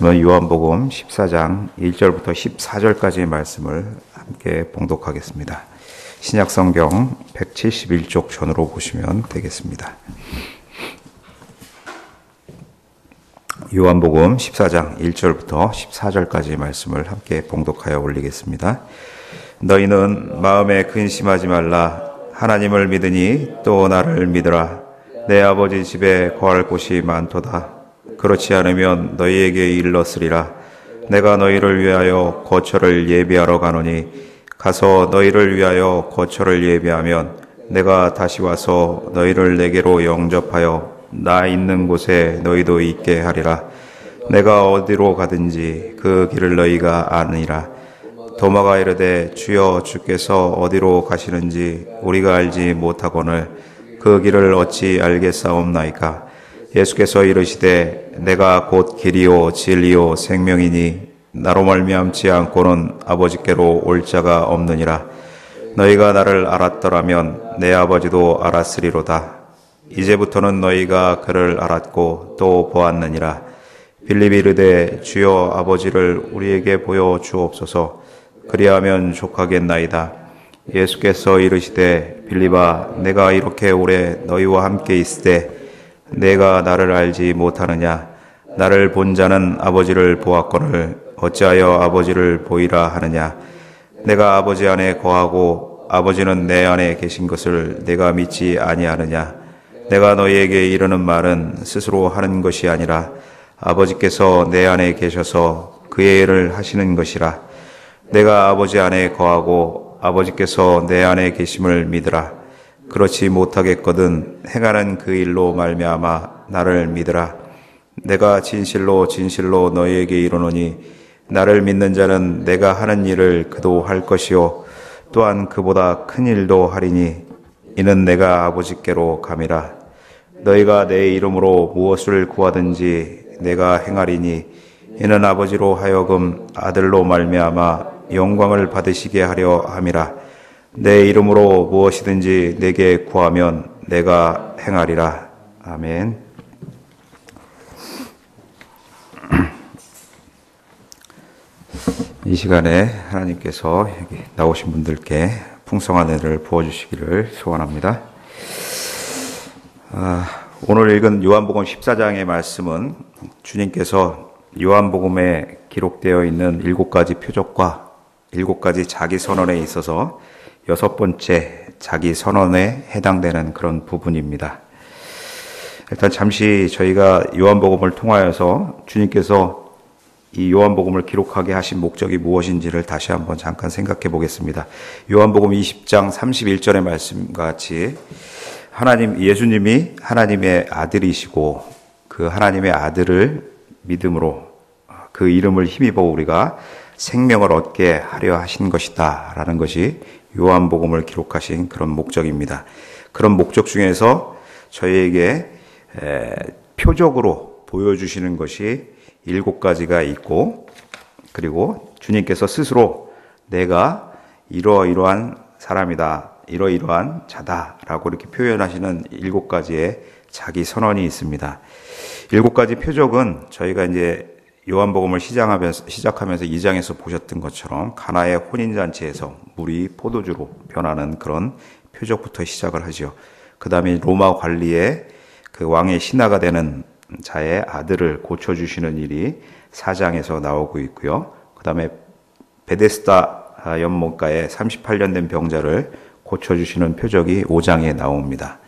요한복음 14장 1절부터 14절까지의 말씀을 함께 봉독하겠습니다. 신약 성경 171쪽 전으로 보시면 되겠습니다. 요한복음 14장 1절부터 14절까지의 말씀을 함께 봉독하여 올리겠습니다. 너희는 마음에 근심하지 말라 하나님을 믿으니 또 나를 믿으라 내 아버지 집에 거할 곳이 많도다 그렇지 않으면 너희에게 일렀으리라. 내가 너희를 위하여 거처를 예비하러 가노니 가서 너희를 위하여 거처를 예비하면 내가 다시 와서 너희를 내게로 영접하여 나 있는 곳에 너희도 있게 하리라. 내가 어디로 가든지 그 길을 너희가 아느니라. 도마가 이르되 주여 주께서 어디로 가시는지 우리가 알지 못하거늘 그 길을 어찌 알겠사옵나이까 예수께서 이르시되 내가 곧 길이요 진리요 생명이니 나로 말미암지 않고는 아버지께로 올 자가 없느니라. 너희가 나를 알았더라면 내 아버지도 알았으리로다. 이제부터는 너희가 그를 알았고 또 보았느니라. 빌립이 이르되 주여 아버지를 우리에게 보여 주옵소서. 그리하면 족하겠나이다. 예수께서 이르시되 빌립아 내가 이렇게 오래 너희와 함께 있을 때 내가 나를 알지 못하느냐? 나를 본 자는 아버지를 보았거늘 어찌하여 아버지를 보이라 하느냐? 내가 아버지 안에 거하고 아버지는 내 안에 계신 것을 내가 믿지 아니하느냐? 내가 너희에게 이르는 말은 스스로 하는 것이 아니라 아버지께서 내 안에 계셔서 그의 일을 하시는 것이라. 내가 아버지 안에 거하고 아버지께서 내 안에 계심을 믿으라 그렇지 못하겠거든 행하는 그 일로 말미암아 나를 믿으라. 내가 진실로 진실로 너희에게 이르노니 나를 믿는 자는 내가 하는 일을 그도 할 것이요 또한 그보다 큰 일도 하리니 이는 내가 아버지께로 감이라. 너희가 내 이름으로 무엇을 구하든지 내가 행하리니 이는 아버지로 하여금 아들로 말미암아 영광을 받으시게 하려 함이라. 내 이름으로 무엇이든지 내게 구하면 내가 행하리라. 아멘. 이 시간에 하나님께서 여기 나오신 분들께 풍성한 은혜를 부어주시기를 소원합니다. 아, 오늘 읽은 요한복음 14장의 말씀은 주님께서 요한복음에 기록되어 있는 일곱 가지 표적과 일곱 가지 자기 선언에 있어서 여섯 번째 자기 선언에 해당되는 그런 부분입니다. 일단 잠시 저희가 요한복음을 통하여서 주님께서 이 요한복음을 기록하게 하신 목적이 무엇인지를 다시 한번 잠깐 생각해 보겠습니다. 요한복음 20장 31절의 말씀과 같이 하나님 예수님이 하나님의 아들이시고 그 하나님의 아들을 믿음으로 그 이름을 힘입어 우리가 생명을 얻게 하려 하신 것이다라는 것이 요한복음을 기록하신 그런 목적입니다. 그런 목적 중에서 저희에게 표적으로 보여주시는 것이 일곱 가지가 있고 그리고 주님께서 스스로 내가 이러이러한 사람이다. 이러이러한 자다라고 이렇게 표현하시는 일곱 가지의 자기 선언이 있습니다. 일곱 가지 표적은 저희가 이제 요한복음을 시작하면서, 시작하면서 2장에서 보셨던 것처럼 가나의 혼인잔치에서 물이 포도주로 변하는 그런 표적부터 시작을 하죠. 그 다음에 로마 관리의 그 왕의 신하가 되는 자의 아들을 고쳐주시는 일이 4장에서 나오고 있고요. 그 다음에 베데스다 연못가에 38년 된 병자를 고쳐주시는 표적이 5장에 나옵니다.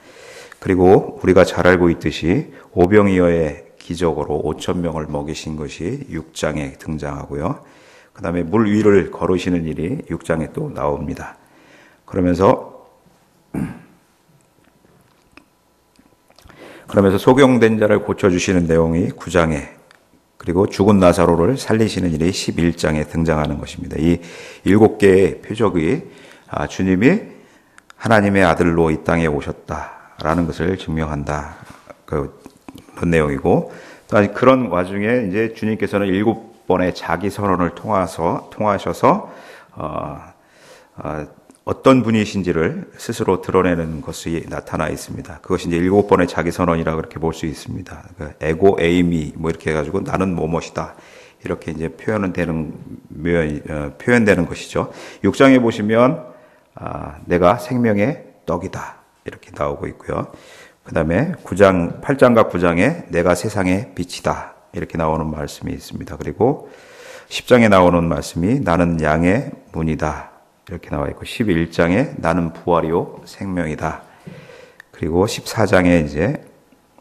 그리고 우리가 잘 알고 있듯이 오병이어의 기적으로 5천 명을 먹이신 것이 6장에 등장하고요. 그 다음에 물 위를 걸으시는 일이 6장에 또 나옵니다. 그러면서 그러면서 소경된 자를 고쳐주시는 내용이 9장에 그리고 죽은 나사로를 살리시는 일이 11장에 등장하는 것입니다. 이 일곱 개의 표적이 아, 주님이 하나님의 아들로 이 땅에 오셨다라는 것을 증명한다. 그 그런 내용이고 또 그런 와중에 이제 주님께서는 일곱 번의 자기 선언을 통해서 통하셔서 어, 어, 어떤 분이신지를 스스로 드러내는 것이 나타나 있습니다. 그것이 이제 일곱 번의 자기 선언이라 그렇게 볼 수 있습니다. 그 에고 에이미 뭐 이렇게 해가지고 나는 뭐뭇이다 이렇게 이제 표현은 되는 어, 표현되는 것이죠. 6장에 보시면 아, 내가 생명의 떡이다 이렇게 나오고 있고요. 그 다음에 9장 8장과 9장에 내가 세상의 빛이다 이렇게 나오는 말씀이 있습니다. 그리고 10장에 나오는 말씀이 나는 양의 문이다 이렇게 나와 있고 11장에 나는 부활이요 생명이다. 그리고 14장에 이제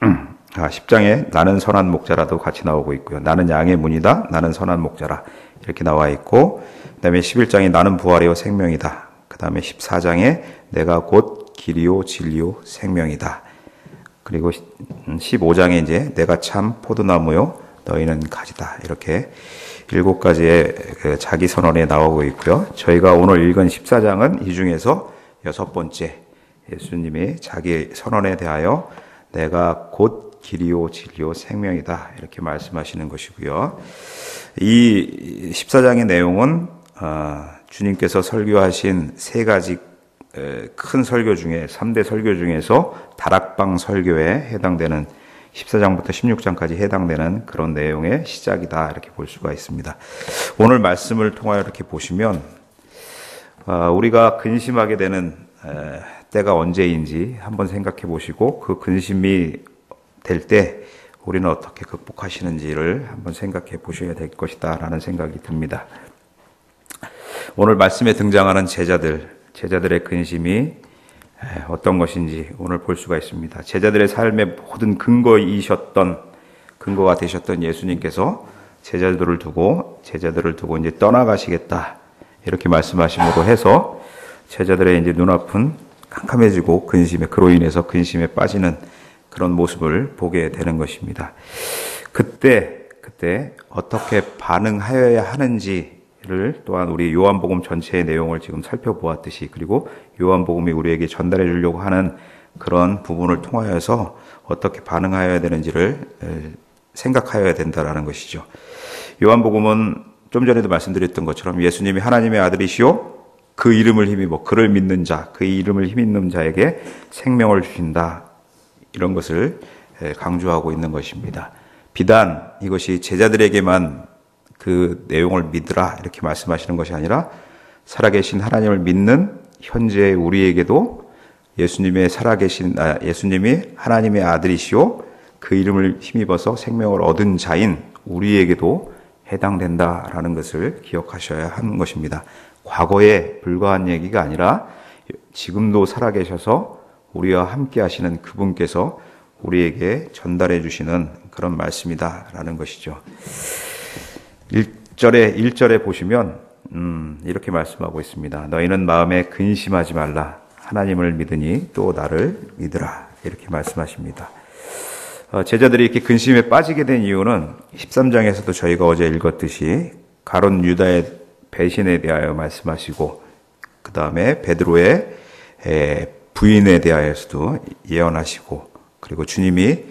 아, 10장에 나는 선한 목자라도 같이 나오고 있고요. 나는 양의 문이다. 나는 선한 목자라. 이렇게 나와 있고, 그 다음에 11장에 나는 부활이요 생명이다. 그 다음에 14장에 내가 곧 길이요 진리요 생명이다. 그리고 15장에 음, 이제 내가 참 포도나무요 너희는 가지다. 이렇게 일곱 가지의 그 자기 선언에 나오고 있고요. 저희가 오늘 읽은 14장은 이 중에서 여섯 번째 예수님이 자기 선언에 대하여 내가 곧 길이요 진리요 생명이다 이렇게 말씀하시는 것이고요. 이 14장의 내용은 어, 주님께서 설교하신 세 가지 큰 설교 중에 3대 설교 중에서 다락방 설교에 해당되는 14장부터 16장까지 해당되는 그런 내용의 시작이다 이렇게 볼 수가 있습니다. 오늘 말씀을 통하여 이렇게 보시면 어, 우리가 근심하게 되는 때가 언제인지 한번 생각해 보시고 그 근심이 될 때 우리는 어떻게 극복하시는지를 한번 생각해 보셔야 될 것이다 라는 생각이 듭니다. 오늘 말씀에 등장하는 제자들, 제자들의 근심이 어떤 것인지 오늘 볼 수가 있습니다. 제자들의 삶의 모든 근거이셨던, 근거가 되셨던 예수님께서 제자들을 두고, 제자들을 두고 이제 떠나가시겠다. 이렇게 말씀하심으로 해서 제자들의 이제 눈앞은 캄캄해지고 근심에, 그로 인해서 근심에 빠지는 그런 모습을 보게 되는 것입니다. 그때 그때 어떻게 반응하여야 하는지 를 또한 우리 요한복음 전체의 내용을 지금 살펴보았듯이 그리고 요한복음이 우리에게 전달해 주려고 하는 그런 부분을 통하여서 어떻게 반응하여야 되는지를 생각하여야 된다라는 것이죠. 요한복음은 좀 전에도 말씀드렸던 것처럼 예수님이 하나님의 아들이시오 그 이름을 힘입어 그를 믿는 자, 그 이름을 힘입는 자에게 생명을 주신다. 이런 것을 강조하고 있는 것입니다. 비단 이것이 제자들에게만 그 내용을 믿으라 이렇게 말씀하시는 것이 아니라 살아계신 하나님을 믿는 현재 우리에게도 예수님의 살아계신 아, 예수님이 하나님의 아들이시오 그 이름을 힘입어서 생명을 얻은 자인 우리에게도 해당된다라는 것을 기억하셔야 하는 것입니다. 과거에 불과한 얘기가 아니라 지금도 살아계셔서 우리와 함께 하시는 그분께서 우리에게 전달해 주시는 그런 말씀이다라는 것이죠. 1절에 1절에 보시면 음, 이렇게 말씀하고 있습니다. 너희는 마음에 근심하지 말라. 하나님을 믿으니 또 나를 믿으라. 이렇게 말씀하십니다. 어, 제자들이 이렇게 근심에 빠지게 된 이유는 13장에서도 저희가 어제 읽었듯이 가론 유다의 배신에 대하여 말씀하시고 그 다음에 베드로의 부인에 대하여서도 예언하시고 그리고 주님이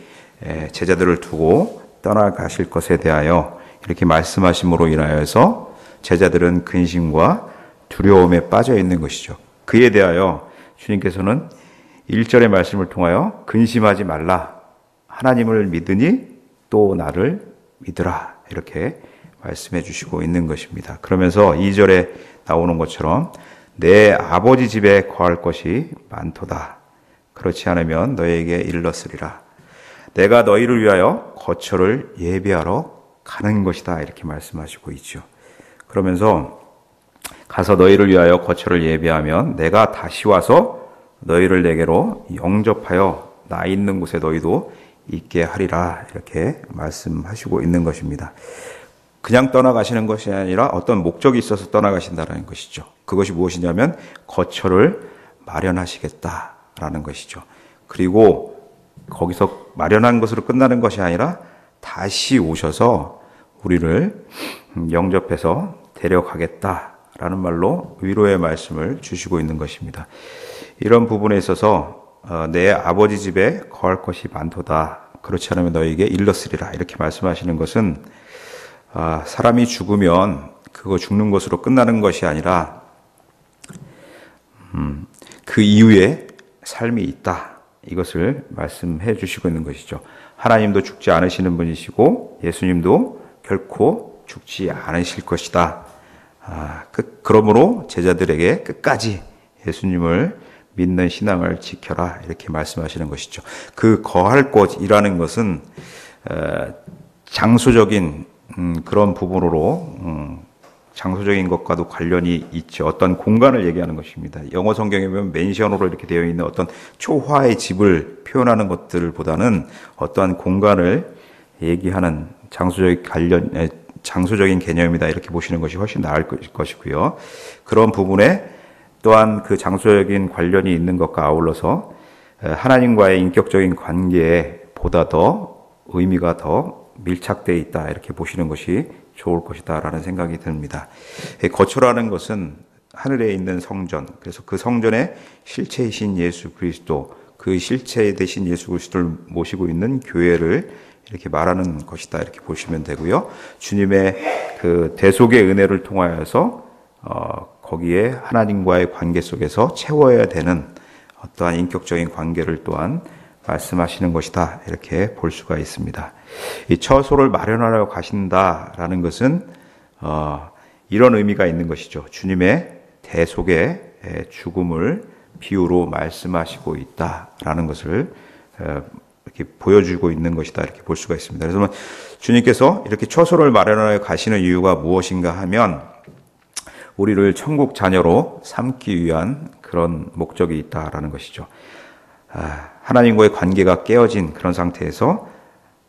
제자들을 두고 떠나가실 것에 대하여 이렇게 말씀하심으로 인하여서 제자들은 근심과 두려움에 빠져 있는 것이죠. 그에 대하여 주님께서는 1절의 말씀을 통하여 근심하지 말라. 하나님을 믿으니 또 나를 믿으라. 이렇게 말씀해 주시고 있는 것입니다. 그러면서 2절에 나오는 것처럼 내 아버지 집에 거할 것이 많도다. 그렇지 않으면 너에게 일렀으리라. 내가 너희를 위하여 거처를 예비하러 가는 것이다. 이렇게 말씀하시고 있죠. 그러면서 가서 너희를 위하여 거처를 예비하면 내가 다시 와서 너희를 내게로 영접하여 나 있는 곳에 너희도 있게 하리라. 이렇게 말씀하시고 있는 것입니다. 그냥 떠나가시는 것이 아니라 어떤 목적이 있어서 떠나가신다는 것이죠. 그것이 무엇이냐면 거처를 마련하시겠다라는 것이죠. 그리고 거기서 마련한 것으로 끝나는 것이 아니라 다시 오셔서 우리를 영접해서 데려가겠다라는 말로 위로의 말씀을 주시고 있는 것입니다. 이런 부분에 있어서 어, 내 아버지 집에 거할 것이 많도다. 그렇지 않으면 너에게 일렀으리라. 이렇게 말씀하시는 것은 아, 사람이 죽으면 그거 죽는 것으로 끝나는 것이 아니라 음, 그 이후에 삶이 있다. 이것을 말씀해 주시고 있는 것이죠. 하나님도 죽지 않으시는 분이시고 예수님도 결코 죽지 않으실 것이다. 아, 그, 그러므로 제자들에게 끝까지 예수님을 믿는 신앙을 지켜라 이렇게 말씀하시는 것이죠. 그 거할 곳이라는 것은 어, 장소적인 음, 그런 부분으로 음, 장소적인 것과도 관련이 있죠. 어떤 공간을 얘기하는 것입니다. 영어 성경에 보면 맨션으로 이렇게 되어 있는 어떤 초화의 집을 표현하는 것들보다는 어떠한 공간을 얘기하는 장소적 관련 장소적인 개념이다 이렇게 보시는 것이 훨씬 나을 것이고요. 그런 부분에 또한 그 장소적인 관련이 있는 것과 아울러서 하나님과의 인격적인 관계에 보다 더 의미가 더 밀착되어 있다 이렇게 보시는 것이 좋을 것이다라는 생각이 듭니다. 거처라는 것은 하늘에 있는 성전, 그래서 그 성전의 실체이신 예수 그리스도, 그 실체 되신 예수 그리스도를 모시고 있는 교회를 이렇게 말하는 것이다 이렇게 보시면 되고요. 주님의 그 대속의 은혜를 통하여서 어, 거기에 하나님과의 관계 속에서 채워야 되는 어떠한 인격적인 관계를 또한 말씀하시는 것이다. 이렇게 볼 수가 있습니다. 이 처소를 마련하러 가신다라는 것은 어, 이런 의미가 있는 것이죠. 주님의 대속의 죽음을 비유로 말씀하시고 있다라는 것을 어, 이렇게 보여주고 있는 것이다 이렇게 볼 수가 있습니다. 그래서 주님께서 이렇게 처소를 마련하러 가시는 이유가 무엇인가 하면 우리를 천국 자녀로 삼기 위한 그런 목적이 있다라는 것이죠. 아, 하나님과의 관계가 깨어진 그런 상태에서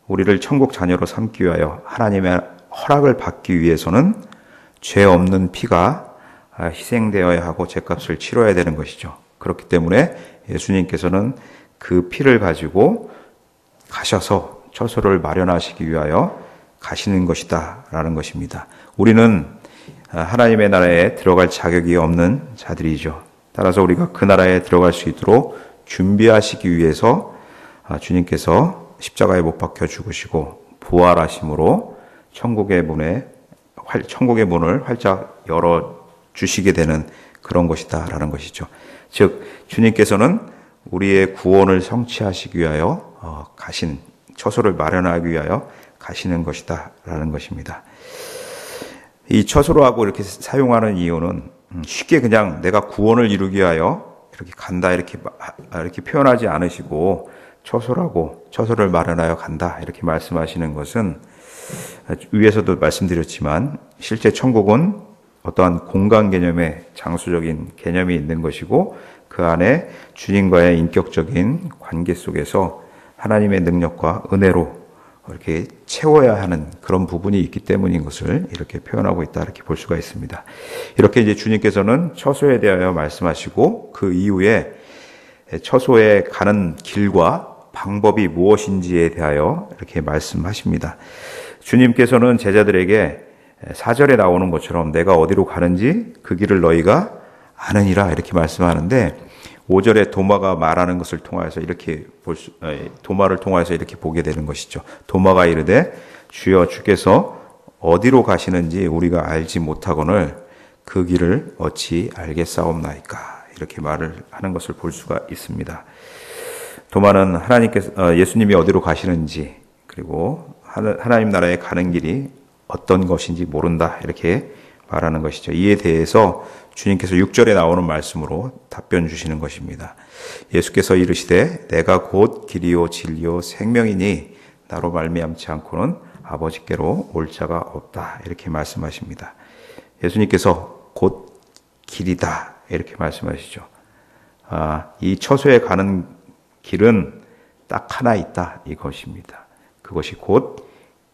우리를 천국 자녀로 삼기 위하여 하나님의 허락을 받기 위해서는 죄 없는 피가 아, 희생되어야 하고 죄값을 치러야 되는 것이죠. 그렇기 때문에 예수님께서는 그 피를 가지고 가셔서 처소를 마련하시기 위하여 가시는 것이다 라는 것입니다. 우리는 아, 하나님의 나라에 들어갈 자격이 없는 자들이죠. 따라서 우리가 그 나라에 들어갈 수 있도록 준비하시기 위해서 아, 주님께서 십자가에 못 박혀 죽으시고 부활하심으로 천국의 문에 천국의 문을 활짝 열어 주시게 되는 그런 것이다라는 것이죠. 즉 주님께서는 우리의 구원을 성취하시기 위하여 어, 가신 처소를 마련하기 위하여 가시는 것이다라는 것입니다. 이 처소로하고 이렇게 사용하는 이유는 음, 쉽게 그냥 내가 구원을 이루기 위하여 이렇게 간다 이렇게 이렇게 표현하지 않으시고 처소라고 처소를 마련하여 간다 이렇게 말씀하시는 것은 위에서도 말씀드렸지만 실제 천국은 어떠한 공간 개념의 장수적인 개념이 있는 것이고 그 안에 주님과의 인격적인 관계 속에서 하나님의 능력과 은혜로 이렇게 채워야 하는 그런 부분이 있기 때문인 것을 이렇게 표현하고 있다 이렇게 볼 수가 있습니다. 이렇게 이제 주님께서는 처소에 대하여 말씀하시고 그 이후에 처소에 가는 길과 방법이 무엇인지에 대하여 이렇게 말씀하십니다. 주님께서는 제자들에게 사절에 나오는 것처럼 내가 어디로 가는지 그 길을 너희가 아느니라 이렇게 말씀하는데 5절에 도마가 말하는 것을 통하여서 이렇게 볼 수, 도마를 통하여서 이렇게 보게 되는 것이죠. 도마가 이르되 주여 주께서 어디로 가시는지 우리가 알지 못하거늘 그 길을 어찌 알겠사옵나이까 이렇게 말을 하는 것을 볼 수가 있습니다. 도마는 하나님께서 어, 예수님이 어디로 가시는지 그리고 하나님 나라에 가는 길이 어떤 것인지 모른다 이렇게 말하는 것이죠. 이에 대해서 주님께서 6절에 나오는 말씀으로 답변 주시는 것입니다. 예수께서 이르시되 내가 곧 길이요 진리요 생명이니 나로 말미암지 않고는 아버지께로 올 자가 없다. 이렇게 말씀하십니다. 예수님께서 곧 길이다. 이렇게 말씀하시죠. 아, 이 처소에 가는 길은 딱 하나 있다. 이것입니다. 그것이 곧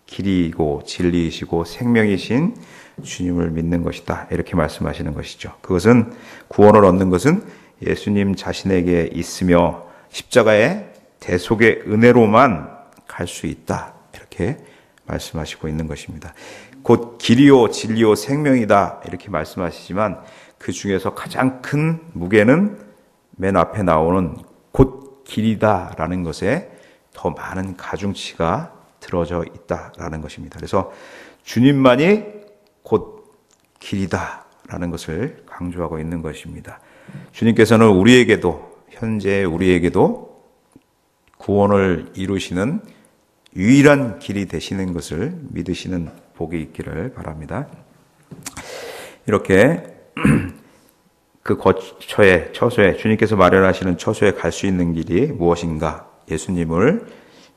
길이고 진리이시고 생명이신 주님을 믿는 것이다. 이렇게 말씀하시는 것이죠. 그것은 구원을 얻는 것은 예수님 자신에게 있으며 십자가의 대속의 은혜로만 갈 수 있다. 이렇게 말씀하시고 있는 것입니다. 곧 길이요 진리요 생명이다. 이렇게 말씀하시지만 그 중에서 가장 큰 무게는 맨 앞에 나오는 곧 길이다라는 것에 더 많은 가중치가 들어져 있다라는 것입니다. 그래서 주님만이 곧 길이다라는 것을 강조하고 있는 것입니다. 주님께서는 우리에게도 현재 우리에게도 구원을 이루시는 유일한 길이 되시는 것을 믿으시는 복이 있기를 바랍니다. 이렇게 그 거처에 처소에 주님께서 마련하시는 처소에 갈 수 있는 길이 무엇인가? 예수님을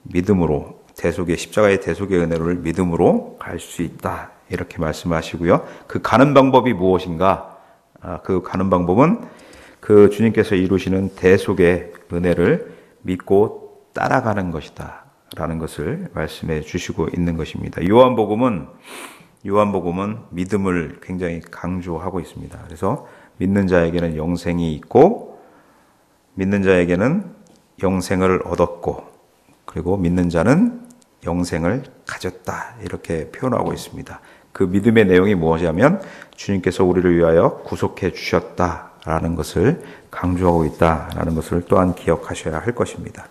믿음으로 대속의 십자가의 대속의 은혜를 믿음으로 갈 수 있다. 이렇게 말씀하시고요. 그 가는 방법이 무엇인가? 아, 그 가는 방법은 그 주님께서 이루시는 대속의 은혜를 믿고 따라가는 것이다. 라는 것을 말씀해 주시고 있는 것입니다. 요한복음은 요한복음은 믿음을 굉장히 강조하고 있습니다. 그래서 믿는 자에게는 영생이 있고 믿는 자에게는 영생을 얻었고 그리고 믿는 자는 영생을 가졌다 이렇게 표현하고 있습니다. 그 믿음의 내용이 무엇이냐면 주님께서 우리를 위하여 구속해 주셨다라는 것을 강조하고 있다라는 것을 또한 기억하셔야 할 것입니다.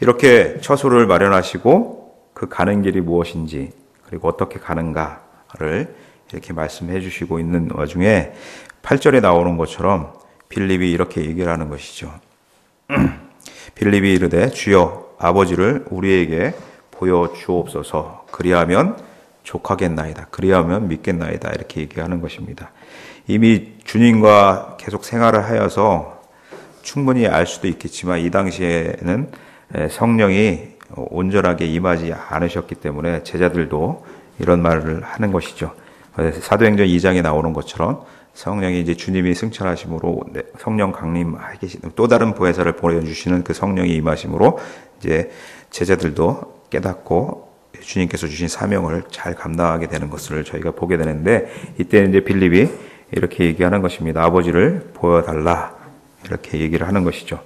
이렇게 처소를 마련하시고 그 가는 길이 무엇인지 그리고 어떻게 가는가를 이렇게 말씀해 주시고 있는 와중에 8절에 나오는 것처럼 빌립이 이렇게 얘기를 하는 것이죠. 빌립이 이르되 주여 아버지를 우리에게 보여 주옵소서 그리하면 족하겠나이다. 그리하면 믿겠나이다. 이렇게 얘기하는 것입니다. 이미 주님과 계속 생활을 하여서 충분히 알 수도 있겠지만 이 당시에는 성령이 온전하게 임하지 않으셨기 때문에 제자들도 이런 말을 하는 것이죠. 사도행전 2장에 나오는 것처럼 성령이 이제 주님이 승천하심으로 성령 강림하게 계시는 또 다른 보혜사를 보내주시는 그 성령이 임하심으로 이제 제자들도 깨닫고 주님께서 주신 사명을 잘 감당하게 되는 것을 저희가 보게 되는데 이때 이제 빌립이 이렇게 얘기하는 것입니다. 아버지를 보여달라 이렇게 얘기를 하는 것이죠.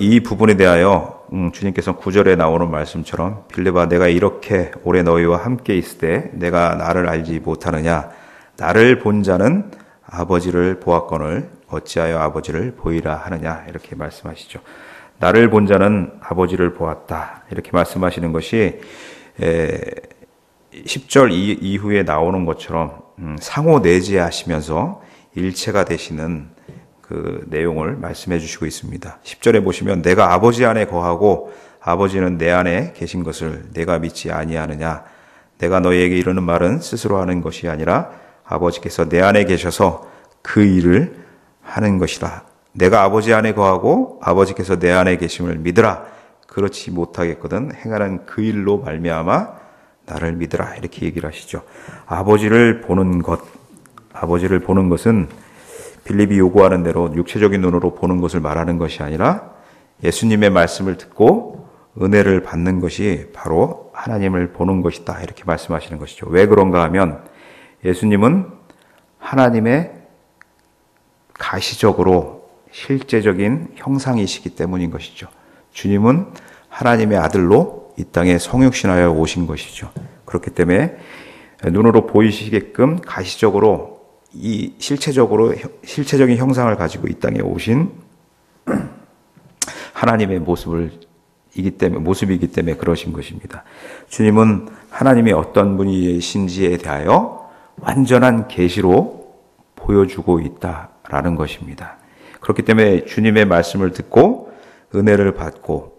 이 부분에 대하여 음, 주님께서 구절에 나오는 말씀처럼 빌립아 내가 이렇게 오래 너희와 함께 있을 때 내가 나를 알지 못하느냐 나를 본 자는 아버지를 보았거늘 어찌하여 아버지를 보이라 하느냐 이렇게 말씀하시죠. 나를 본 자는 아버지를 보았다 이렇게 말씀하시는 것이 10절 이후에 나오는 것처럼 음, 상호 내지하시면서 일체가 되시는 그 내용을 말씀해 주시고 있습니다. 10절에 보시면 내가 아버지 안에 거하고 아버지는 내 안에 계신 것을 내가 믿지 아니하느냐 내가 너희에게 이르는 말은 스스로 하는 것이 아니라 아버지께서 내 안에 계셔서 그 일을 하는 것이라. 내가 아버지 안에 거하고 아버지께서 내 안에 계심을 믿으라. 그렇지 못하겠거든 행하는 그 일로 말미암아 나를 믿으라. 이렇게 얘기를 하시죠. 아버지를 보는 것, 아버지를 보는 것은 빌립이 요구하는 대로 육체적인 눈으로 보는 것을 말하는 것이 아니라 예수님의 말씀을 듣고 은혜를 받는 것이 바로 하나님을 보는 것이다. 이렇게 말씀하시는 것이죠. 왜 그런가 하면 예수님은 하나님의 가시적으로 실제적인 형상이시기 때문인 것이죠. 주님은 하나님의 아들로 이 땅에 성육신하여 오신 것이죠. 그렇기 때문에 눈으로 보이시게끔 가시적으로 이 실체적으로 실체적인 형상을 가지고 이 땅에 오신 하나님의 모습을 이기 때문에 모습이기 때문에 그러신 것입니다. 주님은 하나님이 어떤 분이신지에 대하여 완전한 계시로 보여주고 있다라는 것입니다. 그렇기 때문에 주님의 말씀을 듣고 은혜를 받고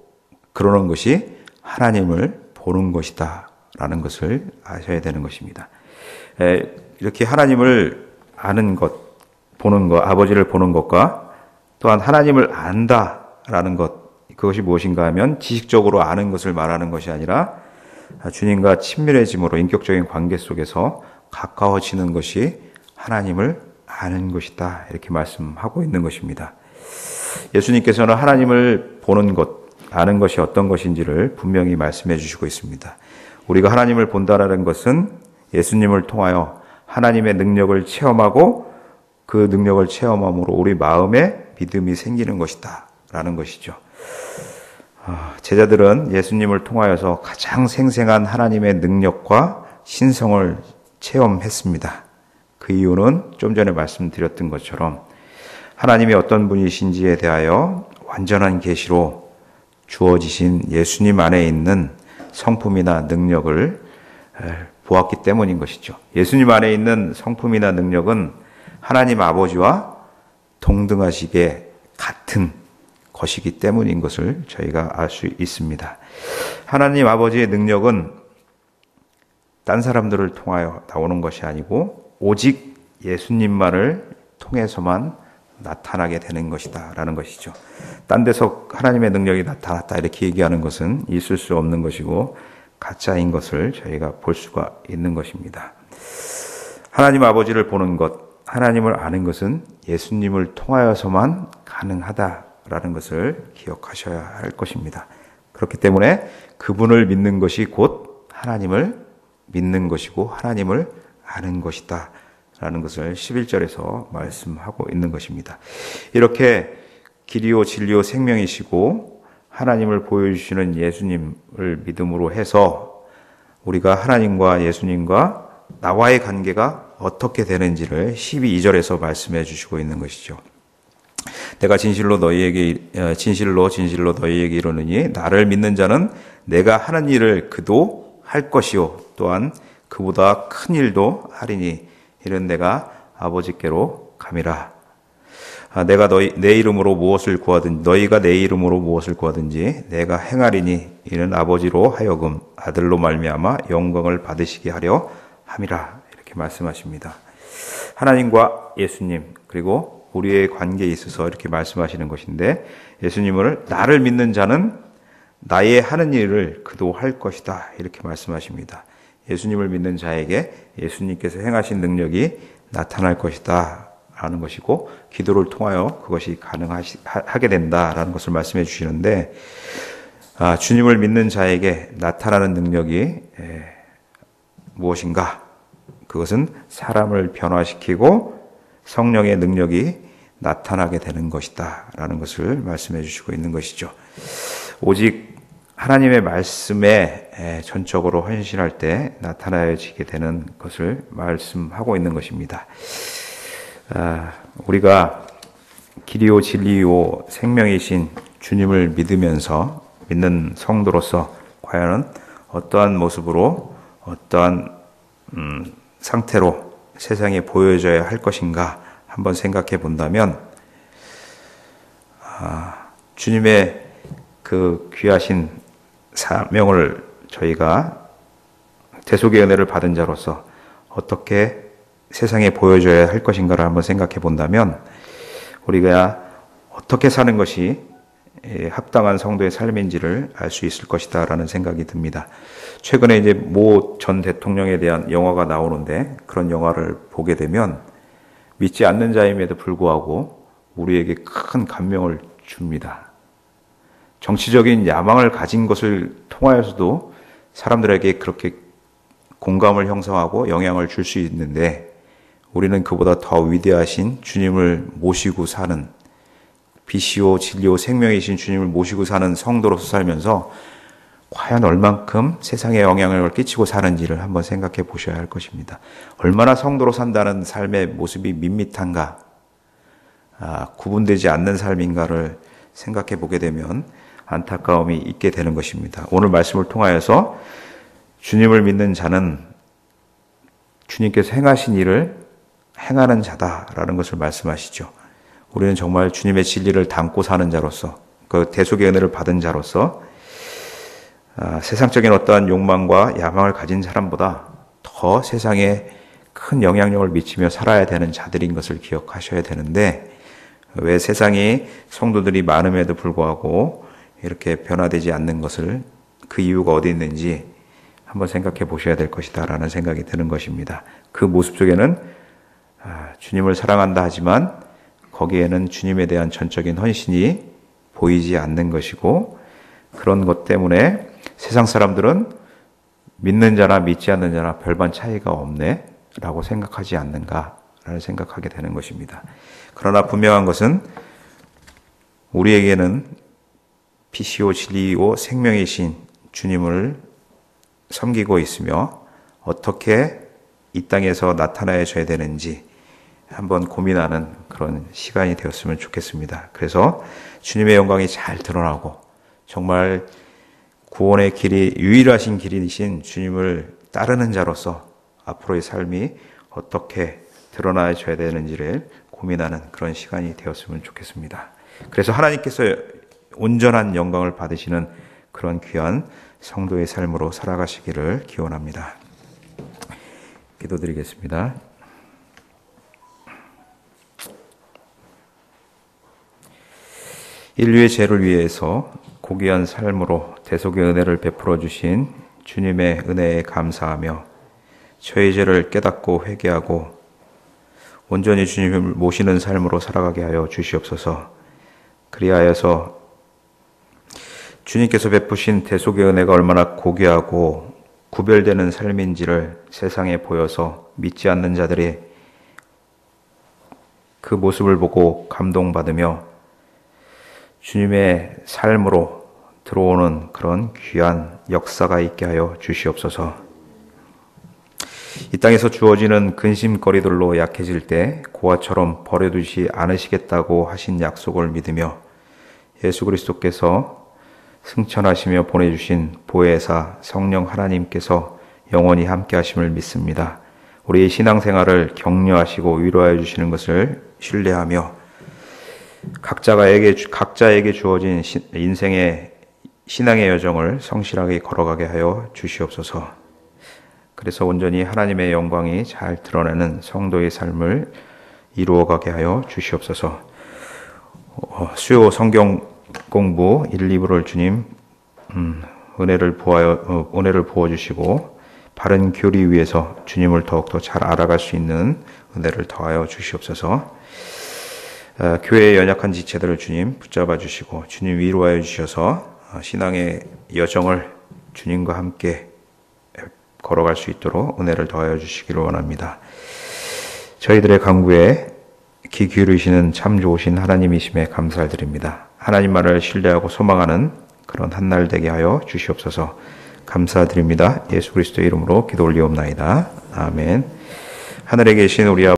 그러는 것이 하나님을 보는 것이다 라는 것을 아셔야 되는 것입니다. 이렇게 하나님을 아는 것, 보는 것, 아버지를 보는 것과 또한 하나님을 안다 라는 것, 그것이 무엇인가 하면 지식적으로 아는 것을 말하는 것이 아니라 주님과 친밀해짐으로 인격적인 관계 속에서 가까워지는 것이 하나님을 아는 것이다. 이렇게 말씀하고 있는 것입니다. 예수님께서는 하나님을 보는 것, 아는 것이 어떤 것인지를 분명히 말씀해 주시고 있습니다. 우리가 하나님을 본다라는 것은 예수님을 통하여 하나님의 능력을 체험하고 그 능력을 체험함으로 우리 마음에 믿음이 생기는 것이다. 라는 것이죠. 아, 제자들은 예수님을 통하여서 가장 생생한 하나님의 능력과 신성을 체험했습니다. 그 이유는 좀 전에 말씀드렸던 것처럼 하나님이 어떤 분이신지에 대하여 완전한 계시로 주어지신 예수님 안에 있는 성품이나 능력을 보았기 때문인 것이죠. 예수님 안에 있는 성품이나 능력은 하나님 아버지와 동등하시게 같은 것이기 때문인 것을 저희가 알 수 있습니다. 하나님 아버지의 능력은 딴 사람들을 통하여 나오는 것이 아니고 오직 예수님만을 통해서만 나타나게 되는 것이다. 라는 것이죠. 딴 데서 하나님의 능력이 나타났다. 이렇게 얘기하는 것은 있을 수 없는 것이고, 가짜인 것을 저희가 볼 수가 있는 것입니다. 하나님 아버지를 보는 것, 하나님을 아는 것은 예수님을 통하여서만 가능하다라는 것을 기억하셔야 할 것입니다. 그렇기 때문에 그분을 믿는 것이 곧 하나님을 믿는 것이고 하나님을 아는 것이다. 라는 것을 11절에서 말씀하고 있는 것입니다. 이렇게 길이요 진리요 생명이시고 하나님을 보여주시는 예수님을 믿음으로 해서 우리가 하나님과 예수님과 나와의 관계가 어떻게 되는지를 12절에서 말씀해 주시고 있는 것이죠. 내가 진실로 너희에게 어, 진실로 진실로 너희에게 이르느니 나를 믿는 자는 내가 하는 일을 그도 할 것이요 또한 그보다 큰 일도 하리니 이런 내가 아버지께로 감이라. 아, 내가 너희 내 이름으로 무엇을 구하든 너희가 내 이름으로 무엇을 구하든지 내가 행하리니 이는 아버지로 하여금 아들로 말미암아 영광을 받으시게 하려 함이라 이렇게 말씀하십니다. 하나님과 예수님 그리고 우리의 관계에 있어서 이렇게 말씀하시는 것인데 예수님을 나를 믿는 자는 나의 하는 일을 그도 할 것이다 이렇게 말씀하십니다. 예수님을 믿는 자에게 예수님께서 행하신 능력이 나타날 것이다. 라는 것이고, 기도를 통하여 그것이 가능하게 된다라는 것을 말씀해 주시는데, 아, 주님을 믿는 자에게 나타나는 능력이 에, 무엇인가? 그것은 사람을 변화시키고 성령의 능력이 나타나게 되는 것이다. 라는 것을 말씀해 주시고 있는 것이죠. 오직 하나님의 말씀에 전적으로 헌신할 때 나타나지게 되는 것을 말씀하고 있는 것입니다. 아, 우리가 길이요 진리요 생명이신 주님을 믿으면서 믿는 성도로서 과연 어떠한 모습으로 어떠한 음, 상태로 세상에 보여져야 할 것인가 한번 생각해 본다면 아, 주님의 그 귀하신 사명을 저희가 대속의 은혜를 받은 자로서 어떻게 세상에 보여줘야 할 것인가를 한번 생각해 본다면 우리가 어떻게 사는 것이 합당한 성도의 삶인지를 알 수 있을 것이다라는 생각이 듭니다. 최근에 이제 모 전 대통령에 대한 영화가 나오는데 그런 영화를 보게 되면 믿지 않는 자임에도 불구하고 우리에게 큰 감명을 줍니다. 정치적인 야망을 가진 것을 통하여서도 사람들에게 그렇게 공감을 형성하고 영향을 줄 수 있는데 우리는 그보다 더 위대하신 주님을 모시고 사는 빛이요 진리요 생명이신 주님을 모시고 사는 성도로서 살면서 과연 얼만큼 세상에 영향을 끼치고 사는지를 한번 생각해 보셔야 할 것입니다. 얼마나 성도로 산다는 삶의 모습이 밋밋한가, 아, 구분되지 않는 삶인가를 생각해 보게 되면 안타까움이 있게 되는 것입니다. 오늘 말씀을 통하여서 주님을 믿는 자는 주님께서 행하신 일을 행하는 자다라는 것을 말씀하시죠. 우리는 정말 주님의 진리를 담고 사는 자로서 그 대속의 은혜를 받은 자로서 아, 세상적인 어떠한 욕망과 야망을 가진 사람보다 더 세상에 큰 영향력을 미치며 살아야 되는 자들인 것을 기억하셔야 되는데 왜 세상이 성도들이 많음에도 불구하고 이렇게 변화되지 않는 것을 그 이유가 어디 있는지 한번 생각해 보셔야 될 것이다 라는 생각이 드는 것입니다. 그 모습 속에는 아, 주님을 사랑한다 하지만 거기에는 주님에 대한 전적인 헌신이 보이지 않는 것이고 그런 것 때문에 세상 사람들은 믿는 자나 믿지 않는 자나 별반 차이가 없네 라고 생각하지 않는가라는 생각하게 되는 것입니다. 그러나 분명한 것은 우리에게는 빛이요 진리요 생명이신 주님을 섬기고 있으며 어떻게 이 땅에서 나타나야 져야 되는지 한번 고민하는 그런 시간이 되었으면 좋겠습니다. 그래서 주님의 영광이 잘 드러나고 정말 구원의 길이 유일하신 길이신 주님을 따르는 자로서 앞으로의 삶이 어떻게 드러나야 져야 되는지를 고민하는 그런 시간이 되었으면 좋겠습니다. 그래서 하나님께서 온전한 영광을 받으시는 그런 귀한 성도의 삶으로 살아가시기를 기원합니다. 기도드리겠습니다. 인류의 죄를 위해서 고귀한 삶으로 대속의 은혜를 베풀어 주신 주님의 은혜에 감사하며 저의 죄를 깨닫고 회개하고 온전히 주님을 모시는 삶으로 살아가게 하여 주시옵소서. 그리하여서 주님께서 베푸신 대속의 은혜가 얼마나 고귀하고 구별되는 삶인지를 세상에 보여서 믿지 않는 자들이 그 모습을 보고 감동받으며 주님의 삶으로 들어오는 그런 귀한 역사가 있게 하여 주시옵소서. 이 땅에서 주어지는 근심거리들로 약해질 때 고아처럼 버려두지 않으시겠다고 하신 약속을 믿으며 예수 그리스도께서 승천하시며 보내주신 보혜사 성령 하나님께서 영원히 함께 하심을 믿습니다. 우리의 신앙생활을 격려하시고 위로하여 주시는 것을 신뢰하며 각자가에게 각자에게 주어진 인생의 신앙의 여정을 성실하게 걸어가게 하여 주시옵소서. 그래서 온전히 하나님의 영광이 잘 드러나는 성도의 삶을 이루어가게 하여 주시옵소서. 어, 수요 성경 공부 1, 2부를 주님 음, 은혜를 부하여 어, 은혜를 부어 주시고 바른 교리 위해서 주님을 더욱더 잘 알아갈 수 있는 은혜를 더하여 주시옵소서. 어, 교회의 연약한 지체들을 주님 붙잡아 주시고 주님 위로하여 주셔서 어, 신앙의 여정을 주님과 함께 걸어갈 수 있도록 은혜를 더하여 주시기를 원합니다. 저희들의 강구에 귀 기울이시는 참 좋으신 하나님이심에 감사를 드립니다. 하나님만을 신뢰하고 소망하는 그런 한 날 되게 하여 주시옵소서. 감사드립니다. 예수 그리스도의 이름으로 기도 올리옵나이다. 아멘. 하늘에 계신 우리 아버지